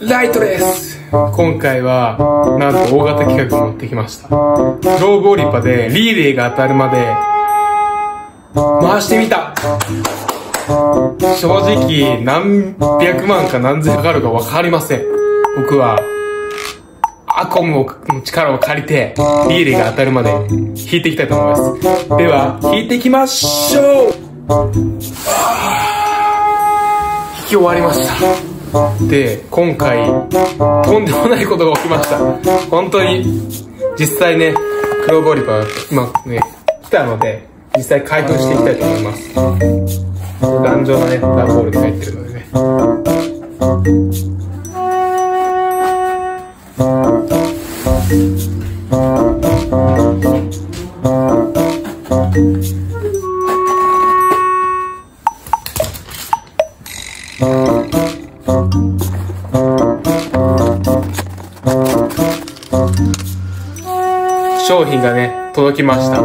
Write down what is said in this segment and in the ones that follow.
ライトです今回は、なんと大型企画を持ってきました。グローブオリパでリーレーが当たるまで、回してみた正直、何百万か何千かかるかわかりません。僕は、アコムの力を借りて、リーレーが当たるまで弾いていきたいと思います。では、弾いていきましょう弾き終わりました。で、今回、とんでもないことが起きました。本当に、実際ね、クローボリパーが今ね、来たので、実際開封していきたいと思います。頑丈なね、段ボールに入ってるのでね。商品がね、届きました。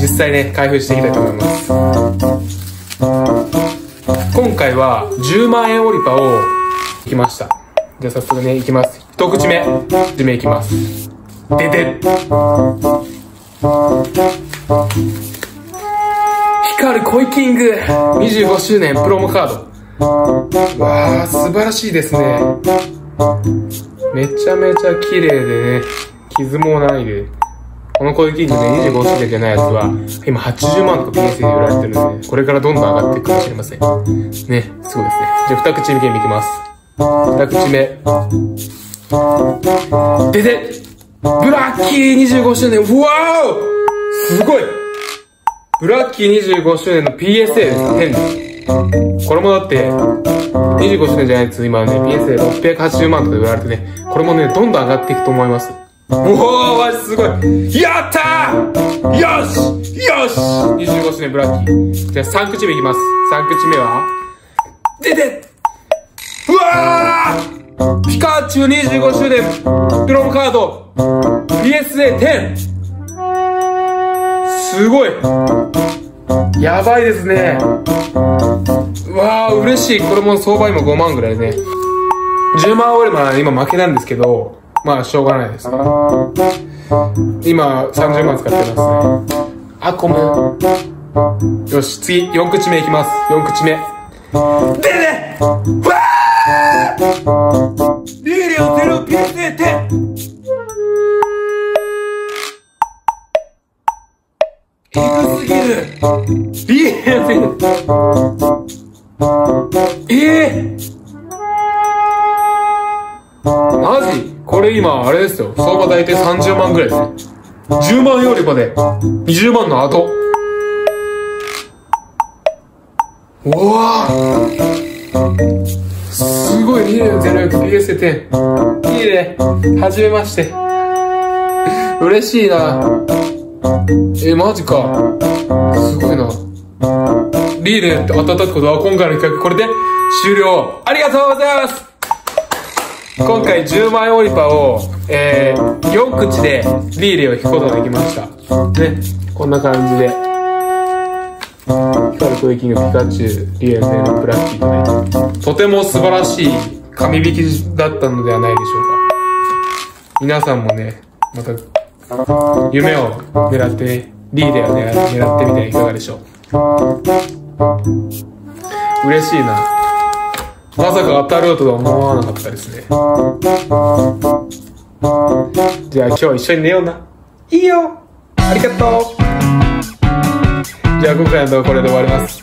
実際ね、開封していきたいと思います。今回は10万円オリパをいきました。じゃあ早速ね、いきます。一口目。一口目いきます。でで光るコイキング25周年プロモカード。わー、素晴らしいですね。めちゃめちゃ綺麗でね、傷もないで。このコイキングね、25周年じゃないやつは、今80万とか PSA で売られてるんで、これからどんどん上がっていくかもしれません。ね、すごいですね。じゃあ二口目いきます。二口目。ででブラッキー25周年うわーすごいブラッキー25周年の PSA です、10です。これもだって、25周年じゃないやつ、今ね、PSA680 万とかで売られてね、これもね、どんどん上がっていくと思います。おおマジすごい。やったー！よし！よし !25 周年ブラッキー。じゃあ3口目いきます。3口目は？でで！うわー！ピカチュウ25周年。プロモカード。PSA10! すごい。やばいですね。うわー嬉しい。これも相場今5万ぐらいね。10万オールマ今負けなんですけど。まあしょうがないです。ね今30万使ってますね。あコムよし次4口目いきます。4口目。でね。わー。リーリオゼロ PSA10 えぐすぎる。リーリオゼロえー、マジ？これ今、あれですよ。相場大体30万ぐらいですね。10万よりまで、20万の後。うわすごい、リレーの 06PSA10。いいね。はじめまして。嬉しいな。え、マジか。すごいな。リーレって当たったってことは、今回の企画これで終了。ありがとうございます今回10万円オリパを、えー、4口でリーレを引くことができました。ね、こんな感じで。光るコイキングピカチュウ、リエルのブラッキーとね、とても素晴らしい紙引きだったのではないでしょうか。皆さんもね、また、夢を狙って、リーレを狙狙ってみてはいかがでしょう。嬉しいな。まさか当たろうとは思わなかったですね。じゃあ今日一緒に寝ような。いいよありがとうじゃあ今回の動画これで終わります。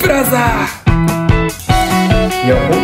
ブラザーいや、